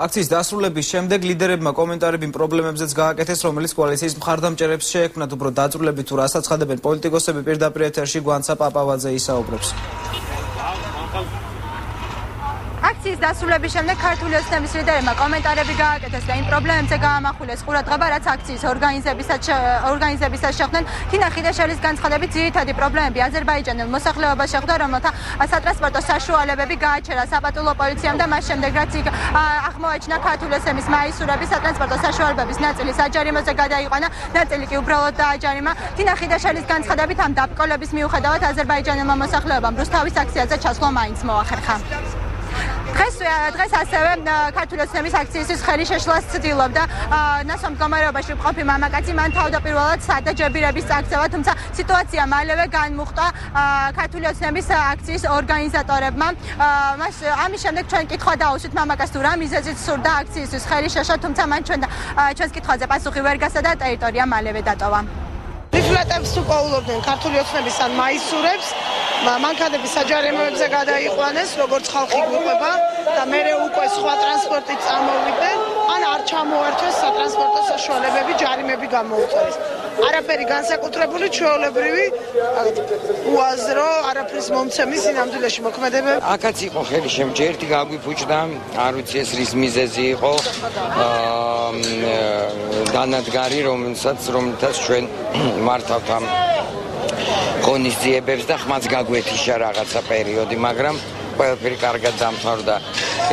აქციის დასრულების შემდეგ ლიდერებმა კომენტარები პრობლემებზეც გააკეთეს, რომელიც კოალიციის მხარდამჭერებს შეექმნათ, უფრო დაძრულებით თუ რასაც ხადებენ პოლიტიკოსები პირდაპირ ეთერში გვანცა პაპავაძე ისაუბრებს. აქციის დასრულების შემდეგ ქართული ოცნების ლიდერებმა კომენტარები გააკეთეს და იმ პრობლემებზე გაამახვილეს ყურადღება, რაც აქციის ორგანიზებისაც ორგანიზებისაც შეხვდნენ. თინა ხიდაშელის განცხადებით, ძირითადი პრობლემები აზერბაიჯანელ მოსახლეობას შეხვდა, რომელთა სატრანსპორტო საშუალებები გააჩერა საპატულო პოლიციამ და მას შემდეგ რაც იქ აღმოაჩინა ქართული ოცნების მაისურები სატრანსპორტო საშუალებების ნაწილი საჯარიმოზე გადაიყვანა, ნაწილი კი უბრალოდ დააჯარიმა. თინა ხიდაშელის განცხადებით, ამ დაბკოლების მიუხედავად აზერბაიჯანელმა მოსახლეობამ რუსთავის აქციაზე ჩასვლა მაინც მოახერხა. დღეს დღეს ასევე ქართული ოცნების აქციის ხელი შეშლას ცდილობდა ნასო მდგომარეობაში მყოფი მამაკაცი მან თავდაპირველად სადაჯებირების წაგზავა თუმცა სიტუაცია მალევე განმუხტა ქართული ოცნების აქციის ორგანიზატორებმა. მას ამის შემდეგ ჩვენ კითხვა დაუსვით მამაკაცს თუ რა მიზეზით სურდა აქციისთვის ხელი შეშლა თუმცა მან ჩვენ ჩვენს კითხვაზე პასუხი ვერ გასცა და ტერიტორია მალევე დატოვა. ლიფლეტებს თუ ყოველობდნენ ქართული ოცნების ან მაისურებს მანქანების საჯარიმოებზე გადაიყვანეს, როგორც ხალხი გვიყვება და მე უკვე სხვა ტრანსპორტით წამოვიდნენ, ან არ ჩამოართვეს სატრანსპორტო საშუალებები, ჯარიმები გამოუწეს. არაფერი განსაკუთრებული ჩვეულებრივი უაზრო, არაფრის მომცემის ინამდვილეში მოქმედება. აქაც იყო ხელი შემჯერდი გაგვიფუჭდა, არ ვიცი ეს რის მიზეზი იყო. აა დანადგარი, რომელსაც რომელთაც ჩვენ მართავთ ამ ღონისძიებებს და ხმაც გაგვეთიშა რაღაცა პერიოდი, მაგრამ ყველაფერი კარგად დამთავრდა.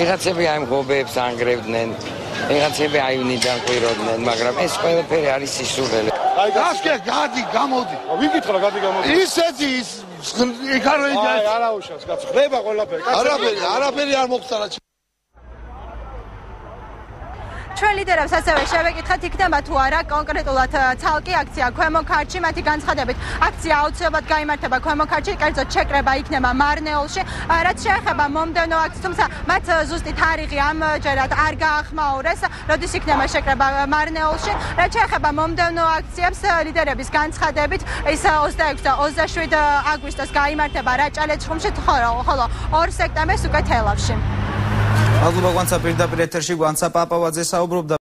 ეხაცები აი მღობებს ანგრევდნენ, ეხაცები აივნიდან ყვიროდნენ, მაგრამ ეს ყველაფერი არის სისულელე. აი გასკე გადი გამოდი. ვიკითხა გადი გამოდი. ისეთი ის იქ არ არის. აი არაუშავს კაცო. ხდება ყველაფერი. არაფერი, არაფერი არ მოხსარა. ჩვენ ლიდერებს ასევე შევეკითხეთ იქნება თუ არა კონკრეტულად ცალკე აქცია. ქვემო ქართში მათი განცხადებით აქცია აუცილებლად გამართება ქვემო ქართში კერძოდ შეკრება იქნება მარნეულში. რაც შეეხება მომდენო აქციას თუმცა მათ ზუსტი თარიღი ამჯერად არ გაახმაურეს. როდის იქნება შეკრება მარნეულში? რაც შეეხება მომდენო აქციებს ლიდერების განცხადებით ის 26 და 27 აგვისტოს გამართება რაჭალეთში ხოლო 2 სექტემბერს უკვე თელავში მადლობა გვანცა პირდაპირ ეთერში გვანცა პაპავაძე საუბრობდა